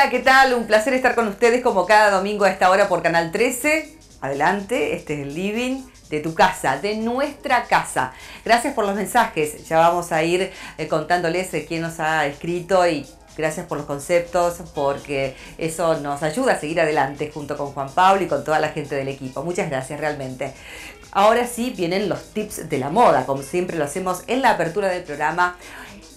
Hola, ¿qué tal? Un placer estar con ustedes como cada domingo a esta hora por Canal 13. Adelante, este es el living de tu casa, de nuestra casa. Gracias por los mensajes. Ya vamos a ir eh, contándoles eh, quién nos ha escrito y gracias por los conceptos, porque eso nos ayuda a seguir adelante junto con Juan Pablo y con toda la gente del equipo. Muchas gracias realmente. Ahora sí vienen los tips de la moda, como siempre lo hacemos en la apertura del programa.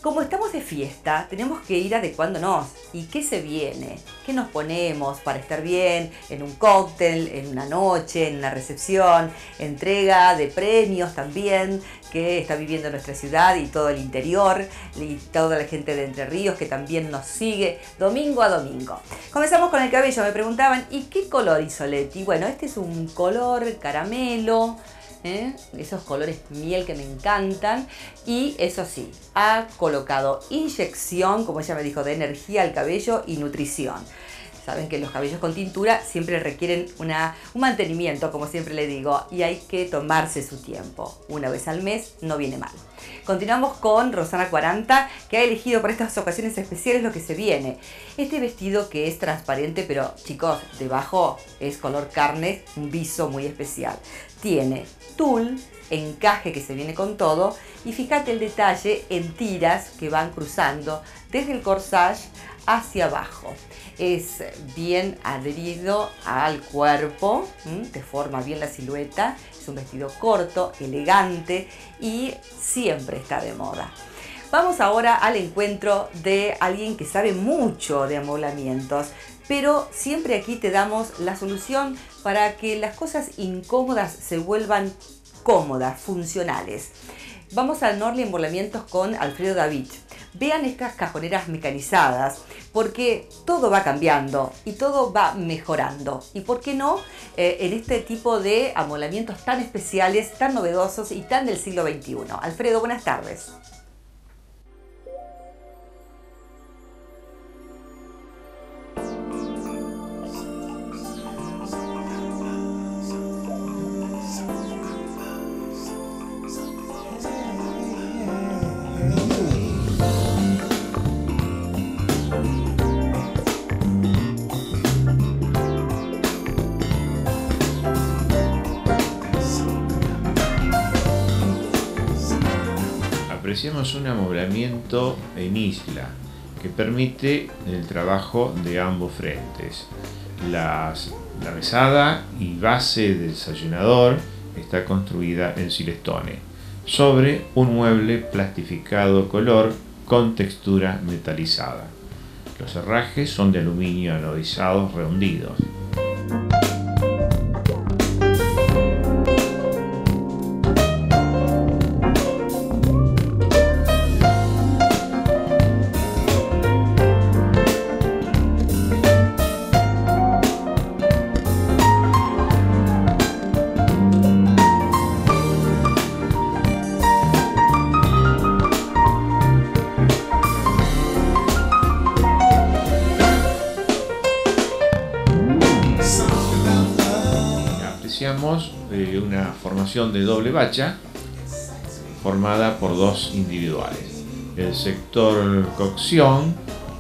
Como estamos de fiesta, tenemos que ir adecuándonos. ¿Y qué se viene? ¿Qué nos ponemos para estar bien en un cóctel, en una noche, en una recepción? Entrega de premios también que está viviendo nuestra ciudad y todo el interior y toda la gente de Entre Ríos que también nos sigue domingo a domingo. Comenzamos con el cabello. Me preguntaban, ¿y qué color hizo Leti? Bueno, este es un color caramelo ¿eh? esos colores miel que me encantan. Y eso sí, ha colocado inyección, como ella me dijo, de energía al cabello y nutrición. Saben que los cabellos con tintura siempre requieren una, un mantenimiento, como siempre le digo, y hay que tomarse su tiempo. Una vez al mes no viene mal. Continuamos con Rosana 40, que ha elegido para estas ocasiones especiales lo que se viene. Este vestido que es transparente, pero chicos, debajo es color carne, un viso muy especial. Tiene tul, encaje que se viene con todo, y fíjate el detalle en tiras que van cruzando desde el corsage hacia abajo es bien adherido al cuerpo, te forma bien la silueta, es un vestido corto, elegante y siempre está de moda. Vamos ahora al encuentro de alguien que sabe mucho de amoblamientos, pero siempre aquí te damos la solución para que las cosas incómodas se vuelvan cómodas, funcionales. Vamos al Norli Embolamientos con Alfredo David. Vean estas cajoneras mecanizadas, porque todo va cambiando y todo va mejorando. ¿Y por qué no eh, en este tipo de amolamientos tan especiales, tan novedosos y tan del siglo XXI? Alfredo, buenas tardes. Apreciamos un amoblamiento en isla que permite el trabajo de ambos frentes. la mesada y base del desayunador está construida en silestone sobre un mueble plastificado color con textura metalizada. Los herrajes son de aluminio anodizado redondidos. Eh, una formación de doble bacha formada por dos individuales. El sector cocción,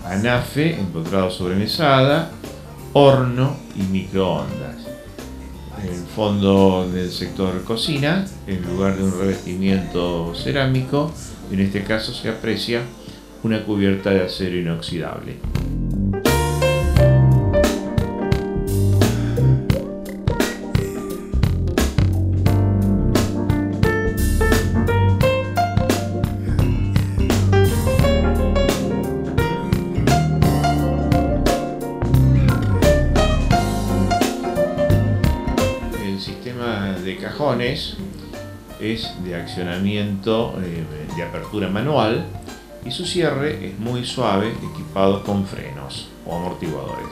anafe, empotrado sobre mesada, horno y microondas. El fondo del sector cocina, en lugar de un revestimiento cerámico, en este caso se aprecia una cubierta de acero inoxidable. Es de accionamiento eh, de apertura manual y su cierre es muy suave equipado con frenos o amortiguadores.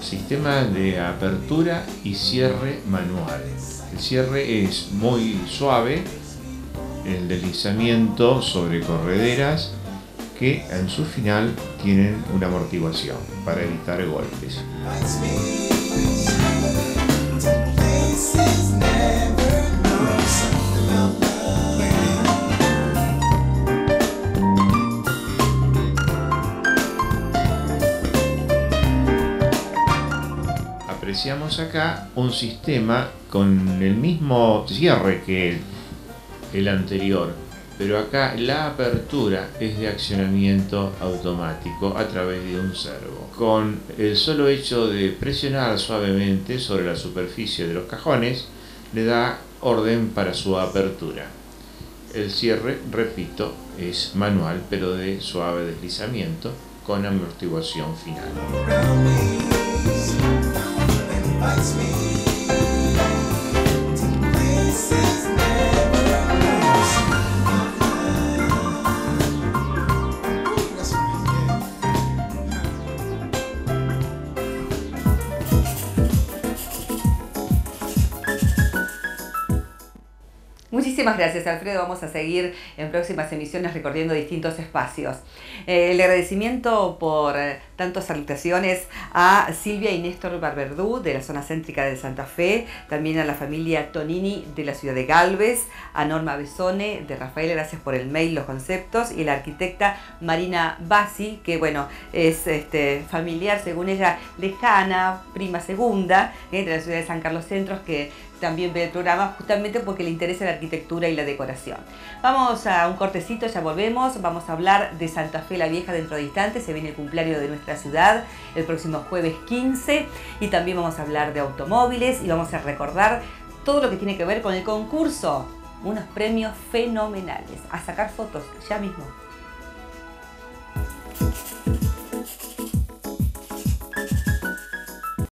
Sistema de apertura y cierre manual. El cierre es muy suave, el deslizamiento sobre correderas que en su final tienen una amortiguación para evitar golpes. Apreciamos acá un sistema con el mismo cierre que el anterior, pero acá la apertura es de accionamiento automático a través de un servo. Con el solo hecho de presionar suavemente sobre la superficie de los cajones, le da orden para su apertura. El cierre, repito, es manual pero de suave deslizamiento con amortiguación final. Muchísimas gracias Alfredo, vamos a seguir en próximas emisiones recorriendo distintos espacios. Eh, el agradecimiento por eh, tantas salutaciones a Silvia y Néstor Barberdú de la zona céntrica de Santa Fe, también a la familia Tonini de la ciudad de Galvez, a Norma Besone de Rafael, gracias por el mail, los conceptos, y la arquitecta Marina Bassi, que bueno, es este, familiar según ella lejana, prima segunda, eh, de la ciudad de San Carlos Centros, que también ve el programa justamente porque le interesa la arquitectura y la decoración. Vamos a un cortecito, ya volvemos, vamos a hablar de Santa Fe la Vieja dentro de instantes, se viene el cumpleaños de nuestra ciudad el próximo jueves 15 y también vamos a hablar de automóviles y vamos a recordar todo lo que tiene que ver con el concurso, unos premios fenomenales. A sacar fotos ya mismo.